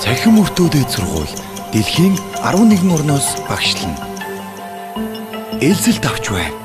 Цахим өртөөдөд сургууль дэлхийн 11 орноос багшлана. Ээлжил давч бай.